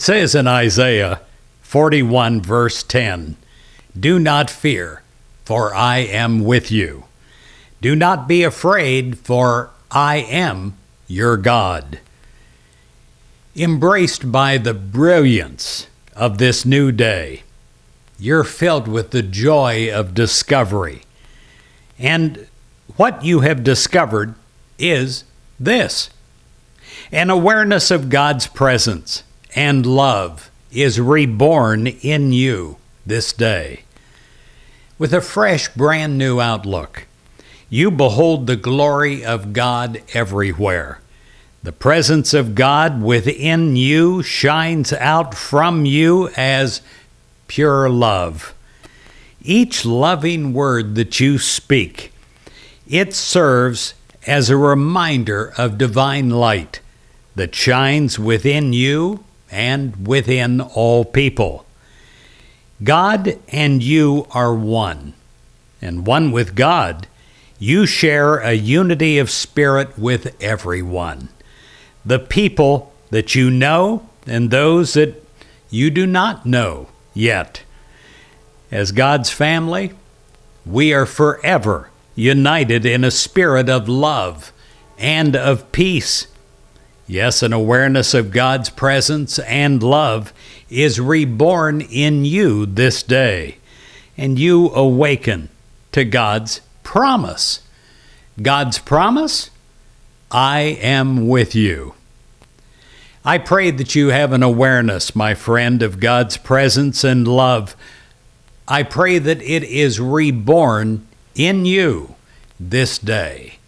It says in Isaiah 41, verse 10 Do not fear, for I am with you. Do not be afraid, for I am your God. Embraced by the brilliance of this new day, you're filled with the joy of discovery. And what you have discovered is this an awareness of God's presence and love is reborn in you this day. With a fresh, brand new outlook, you behold the glory of God everywhere. The presence of God within you shines out from you as pure love. Each loving word that you speak, it serves as a reminder of divine light that shines within you and within all people. God and you are one, and one with God, you share a unity of spirit with everyone. The people that you know and those that you do not know yet. As God's family, we are forever united in a spirit of love and of peace Yes, an awareness of God's presence and love is reborn in you this day, and you awaken to God's promise. God's promise? I am with you. I pray that you have an awareness, my friend, of God's presence and love. I pray that it is reborn in you this day.